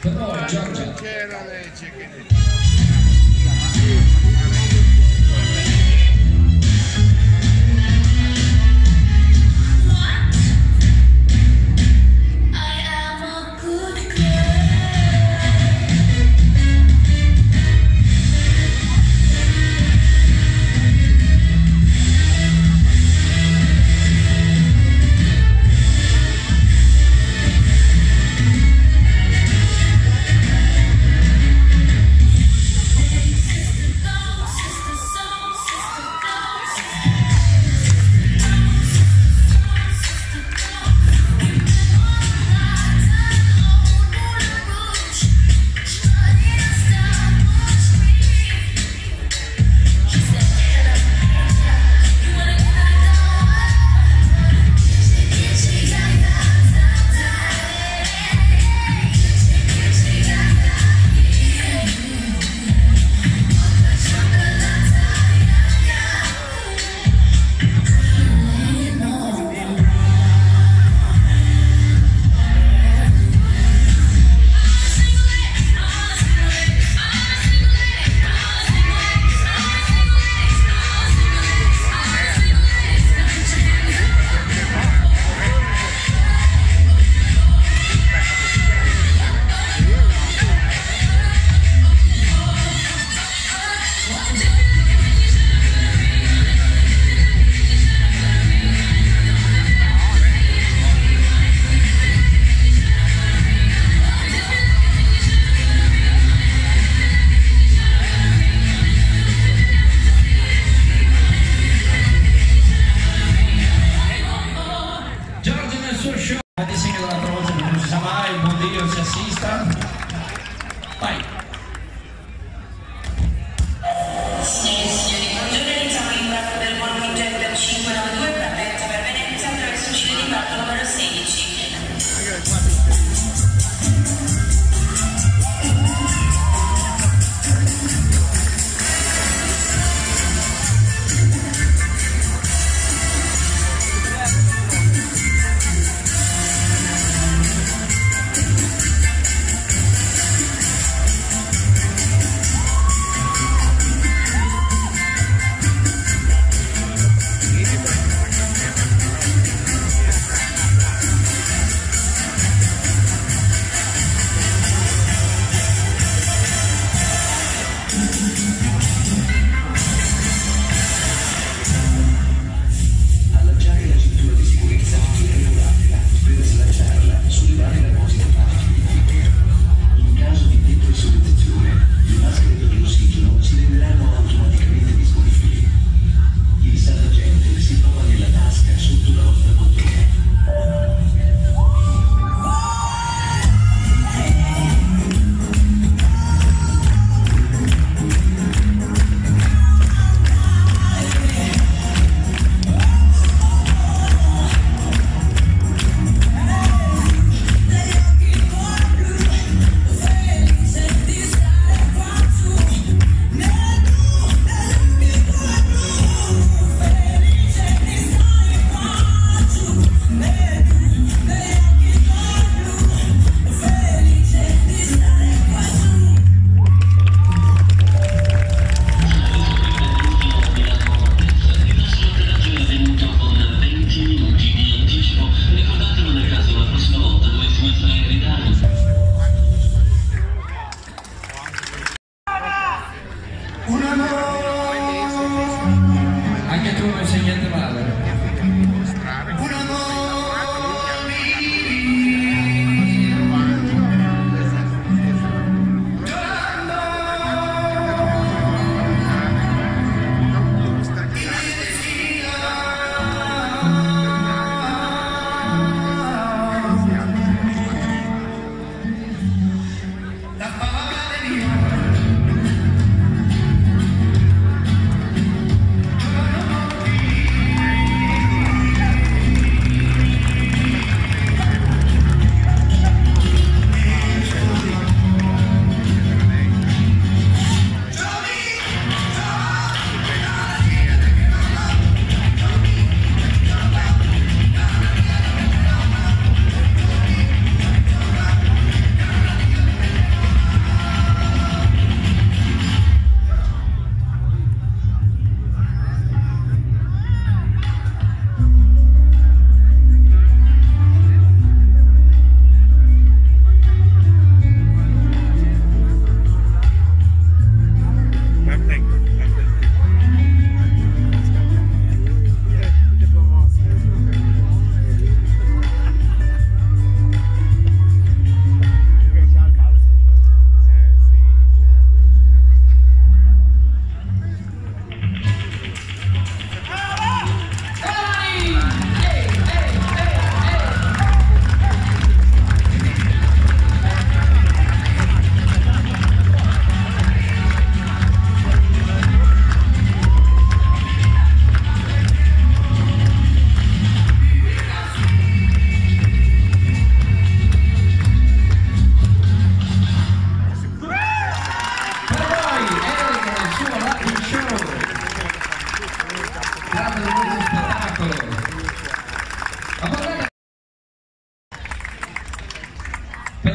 Per voi Giorgia. C'è la legge che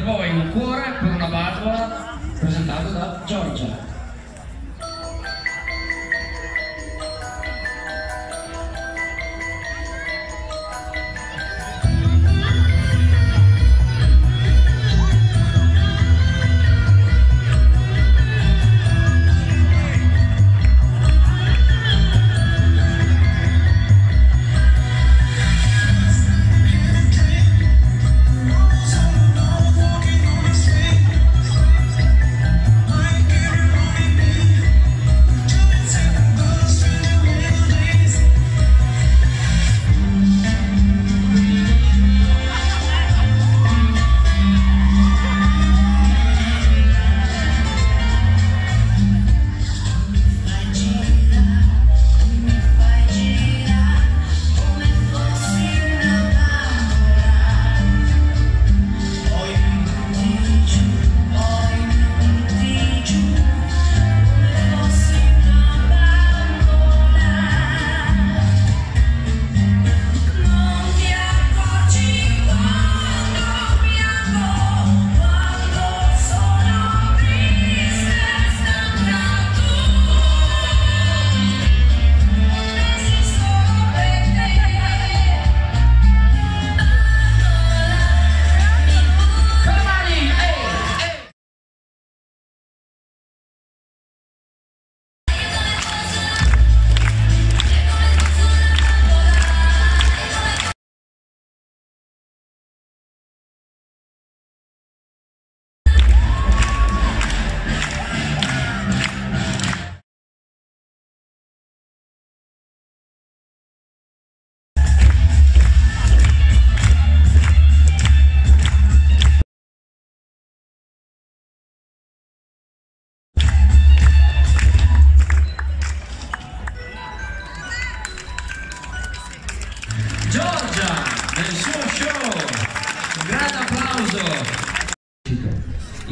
voi un cuore per una valvola presentato da Giorgia.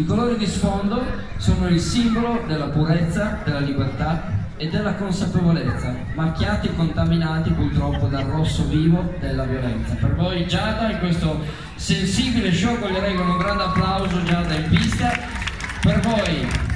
I colori di sfondo sono il simbolo della purezza, della libertà e della consapevolezza, macchiati e contaminati purtroppo dal rosso vivo della violenza. Per voi Giada in questo sensibile show coglierei con un grande applauso Giada in pista. Per voi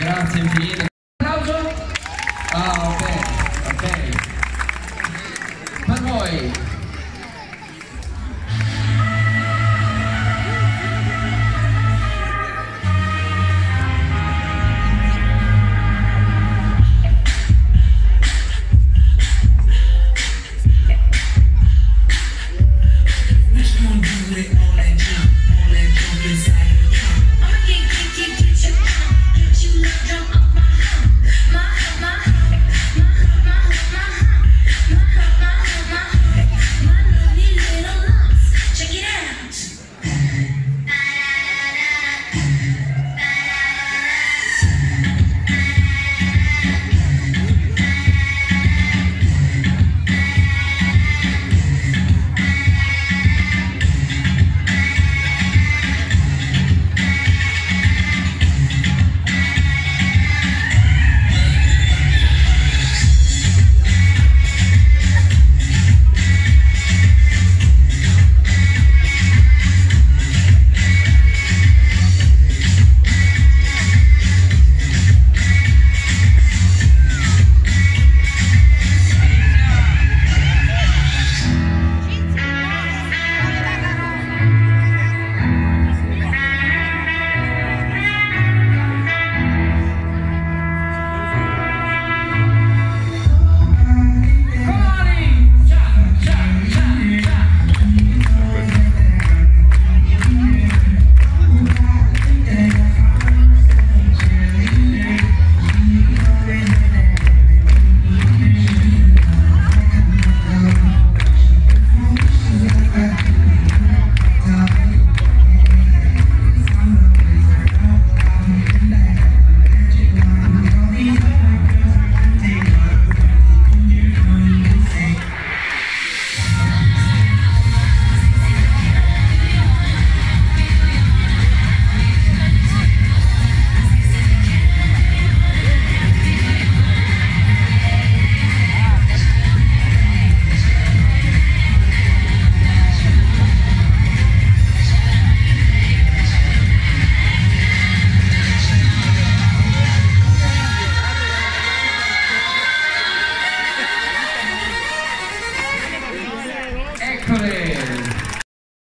Grazie infinite.